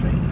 country.